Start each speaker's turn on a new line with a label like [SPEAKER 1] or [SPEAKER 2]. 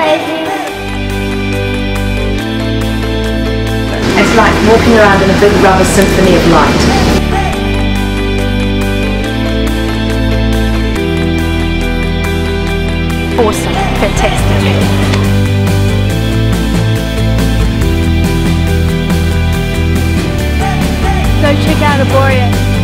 [SPEAKER 1] amazing. It's like walking around in a big rubber symphony of light.
[SPEAKER 2] Awesome, fantastic. So check out Aboria.